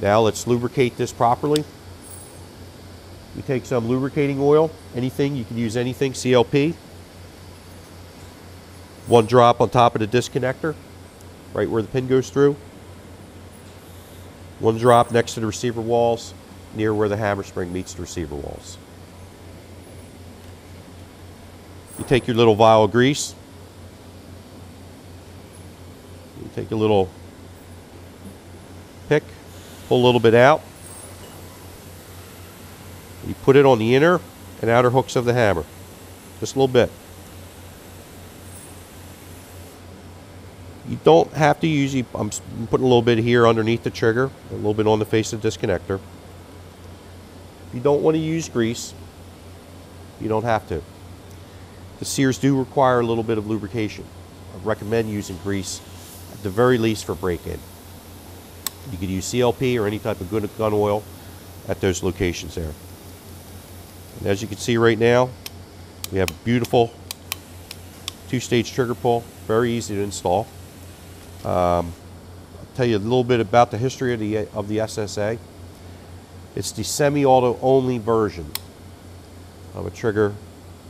Now let's lubricate this properly. We take some lubricating oil, anything, you can use anything, CLP. One drop on top of the disconnector, right where the pin goes through. One drop next to the receiver walls, near where the hammer spring meets the receiver walls. You take your little vial of grease. You take a little pick, pull a little bit out. You put it on the inner and outer hooks of the hammer. Just a little bit. You don't have to use, I'm putting a little bit here underneath the trigger, a little bit on the face of the disconnector. If you don't want to use grease, you don't have to. The sears do require a little bit of lubrication. I recommend using grease at the very least for break-in. You could use CLP or any type of good gun oil at those locations there. And as you can see right now, we have a beautiful two-stage trigger pull, very easy to install. Um, I'll tell you a little bit about the history of the, of the SSA. It's the semi-auto only version of a trigger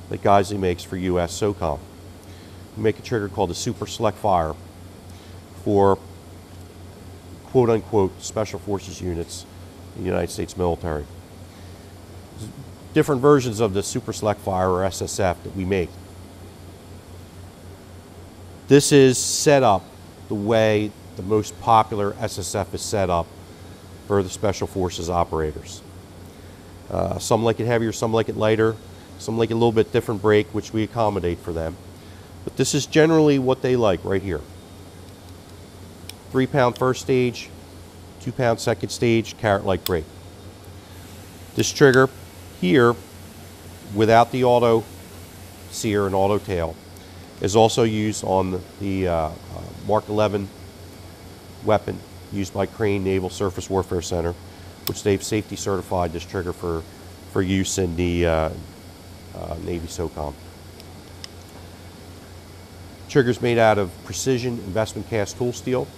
that Geissele makes for US SOCOM. We make a trigger called the Super Select Fire for quote unquote special forces units in the United States military. Different versions of the Super Select Fire or SSF that we make. This is set up the way the most popular SSF is set up for the Special Forces operators. Uh, some like it heavier, some like it lighter, some like a little bit different break, which we accommodate for them. But this is generally what they like right here three pound first stage, two pound second stage, carrot like brake. This trigger here, without the auto sear and auto tail, is also used on the uh, uh, Mark 11 weapon used by Crane Naval Surface Warfare Center, which they've safety certified this trigger for, for use in the uh, uh Navy SOCOM. Trigger's made out of precision investment cast tool steel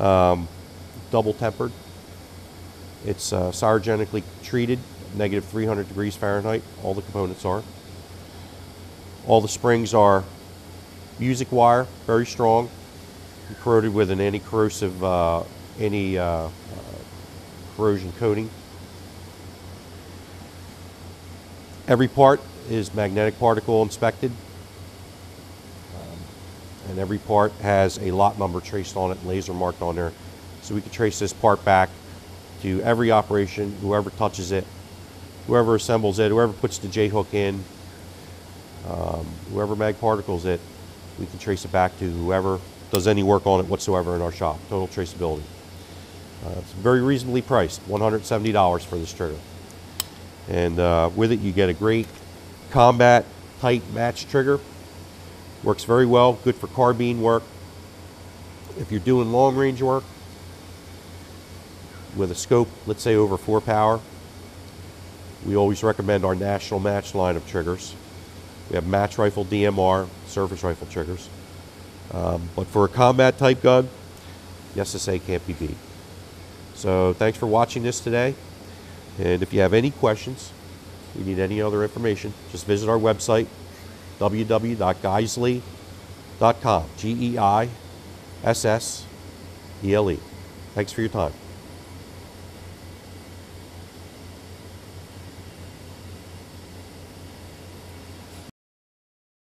um, double tempered. It's uh, cryogenically treated, negative 300 degrees Fahrenheit, all the components are. All the springs are music wire, very strong, corroded with an anti-corrosive, uh, anti uh, uh, corrosion coating. Every part is magnetic particle inspected and every part has a lot number traced on it, laser marked on there. So we can trace this part back to every operation, whoever touches it, whoever assembles it, whoever puts the J-hook in, um, whoever mag particles it, we can trace it back to whoever does any work on it whatsoever in our shop. Total traceability. Uh, it's very reasonably priced, $170 for this trigger. And uh, with it, you get a great combat tight match trigger Works very well, good for carbine work. If you're doing long range work with a scope, let's say over four power, we always recommend our national match line of triggers. We have match rifle DMR, service rifle triggers. Um, but for a combat type gun, the SSA can't be beat. So thanks for watching this today. And if you have any questions, you need any other information, just visit our website, www.geissele.com. G E I S S E L E. Thanks for your time.